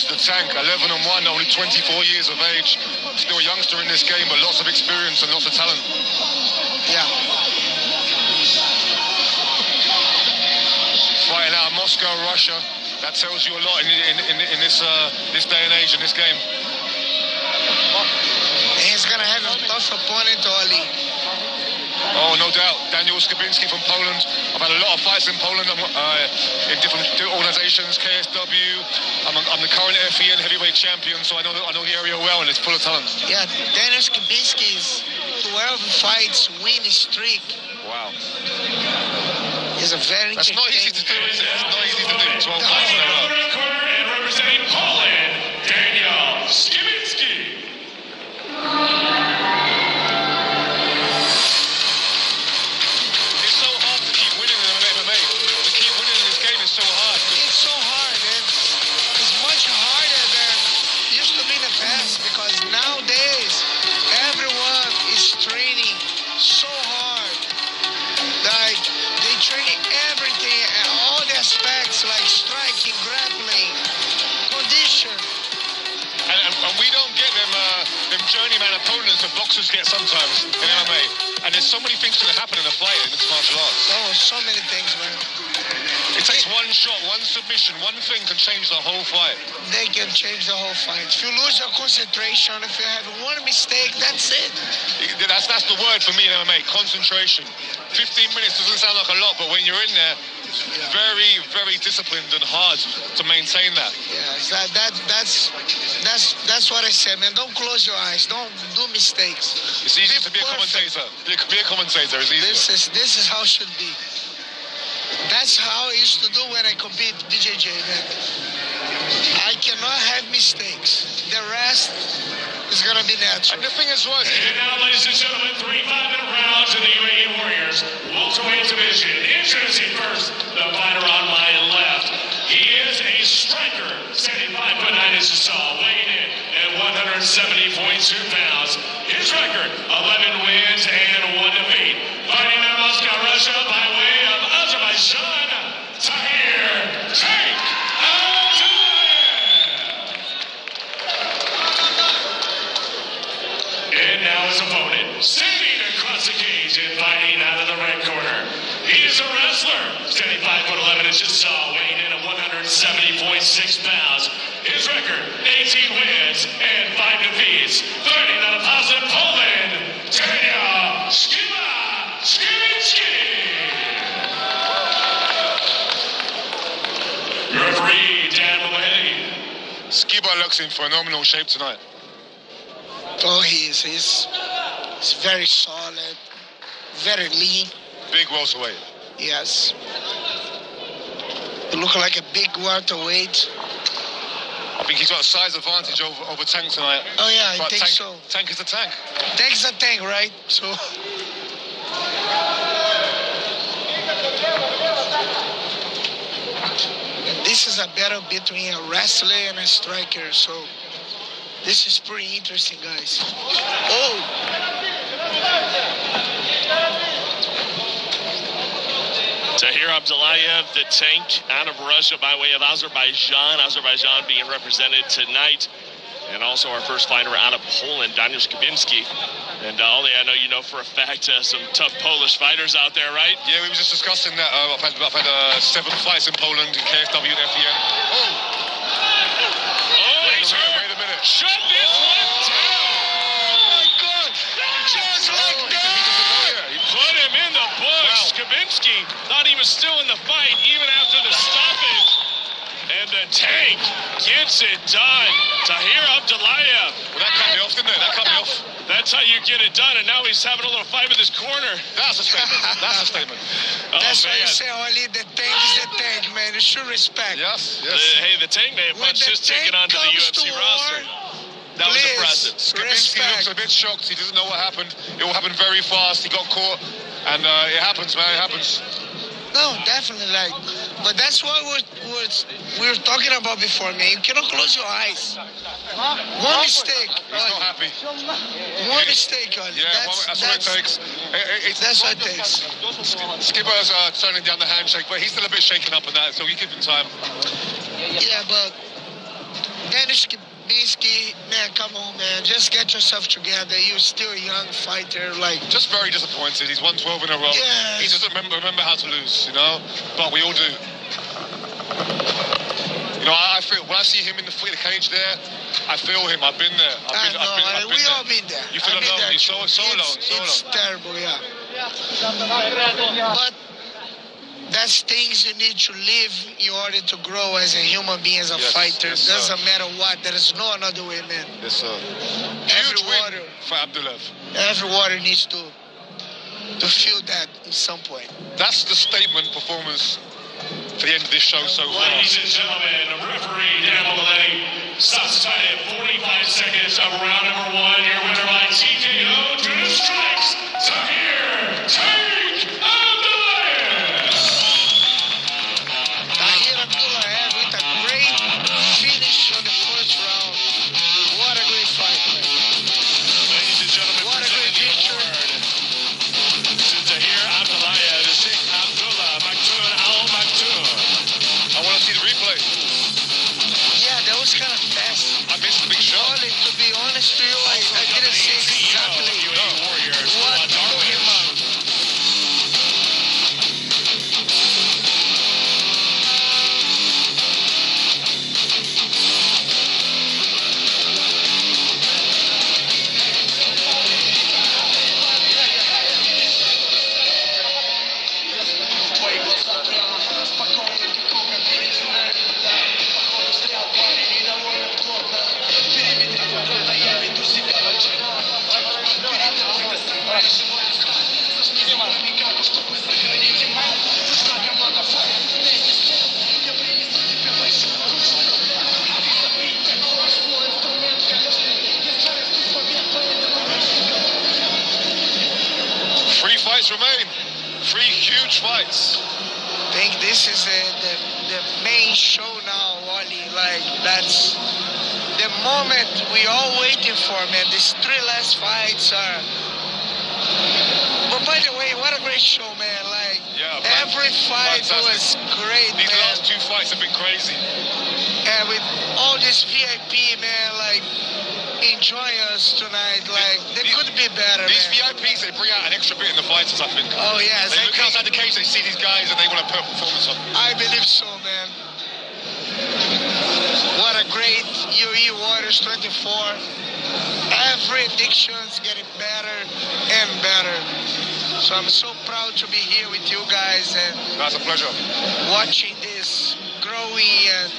the tank, 11 and 1, only 24 years of age. Still a youngster in this game, but lots of experience and lots of talent. Yeah. Fighting out of Moscow, Russia. That tells you a lot in, in, in, in this uh, this day and age, in this game. He's gonna have a tough opponent, Ali. Oh, no doubt. Daniel Skibiński from Poland. I've had a lot of fights in Poland uh, in different organizations, KSW. I'm, I'm, the current FEN heavyweight champion, so I know, I know the area well, and it's full of talent. Yeah, Daniel Skibiński is 12 fights win streak. Wow. He's a very That's not easy to do, is it? Not easy journeyman opponents that boxers get sometimes in MMA. And there's so many things to happen in a fight in mixed martial arts. Oh, so many things, man. It takes one shot, one submission, one thing can change the whole fight. They can change the whole fight. If you lose your concentration, if you have one mistake, that's it. That's that's the word for me in MMA, concentration. 15 minutes doesn't sound like a lot, but when you're in there, very, very disciplined and hard to maintain that. Yeah, that, that that's that's that's what I said, man. Don't close your eyes. Don't do mistakes. It's easy to be a commentator. Be a, be a commentator. It's easier. This is this is how it should be. That's how I used to do when I compete BJJ, man. I cannot have mistakes. The rest is gonna be natural. And the thing is, what? And now, ladies and gentlemen, three five-minute rounds in the UAE Warriors welterweight division. Introducing Looks in phenomenal shape tonight. Oh, he is. He's, he's very solid, very lean. Big welterweight. Yes. He look like a big welterweight. I think he's got a size advantage over, over Tank tonight. Oh yeah, I But think tank, so. Tank is a tank. Takes a tank, right? So. This is a battle between a wrestler and a striker, so this is pretty interesting, guys. Oh, Tahir Abdullayev, the tank out of Russia by way of Azerbaijan. Azerbaijan being represented tonight. And also our first fighter out of Poland, Daniel Skibiński. And uh, Ollie, I know you know for a fact uh, some tough Polish fighters out there, right? Yeah, we were just discussing that. Uh, I've had, I've had uh, seven fights in Poland in KSW and FEN. Oh, Oh, wait he's a minute, hurt. wait a minute. Shut this one down. oh my God! Just Oh, like that! doesn't know yet. He- Put him in the bush. Wow. Skibiński thought he was still in the fight even after the stoppage. And gets it done. Tahir Abdullayev. Well, that cut me off, didn't it? That cut me off. That's how you get it done. And now he's having a little fight with his corner. That's a statement. That's a statement. Oh, That's why you say, Oli, the tank is the tank, man. You should respect. Yes, The- hey, the tank may have When punched the his ticket onto the UFC to war, roster. That was please, impressive. Skibiński looks a bit shocked. He doesn't know what happened. It all happened very fast. He got caught. And uh, it happens, man. It happens. No, definitely. Like, but that's what we're, we're, we were talking about before, man. You cannot close your eyes. One mistake. He's not Oli. happy. One mistake, Oli. Yeah, that's, well, that's, what it takes. It- That's what it takes. Skipper's uh, turning down the handshake, but he's still a bit shaken up on that, so you give him time. Yeah, but Daniel Skibiński, man, come on, man. Just get yourself together. You're still a young fighter. Like, Just very disappointed. He's won 12 in a row. Yes. He doesn't remember, remember how to lose, you know? But we all do. Know, I, I feel, when I see him in the, in the cage there, I feel him. I've been there. I've I been, know, I've been, I've been we there. all been there. You feel I've been alone. there You're so, so it's, alone. So it's alone. terrible, yeah. But that's things you need to live in order to grow as a human being, as a Yes, fighter. yes. Doesn't matter what. There is no another way, man. Yes, sir. Every Huge water, for Abdullah. every water needs to to feel that at some point. That's the statement performance for the end of this show so far. Ladies and gentlemen, referee stops the fight at 45 seconds of round number one. Your winner by TKO to strikes, Three fights remain. Three huge fights. I think this is the, the, the main show now, Wally. Like, that's the moment we all waiting for, man. These three last fights are. But by the way, what a great show, man. Like, Yeah, every fight fantastic. was great, These man. last two fights have been crazy. And with all this VIP, man, like, enjoying us tonight. Like, they These- could be better, These man. VIPs, they bring out an extra bit in the fighters, I think. Oh, yeah, They look outside the cage, they see these guys, and they want to put a performance on. I believe so, man. What a great UAE Warriors 24. Every addiction's getting better and better. So I'm so proud to be here with you guys and That's a pleasure. watching this growing and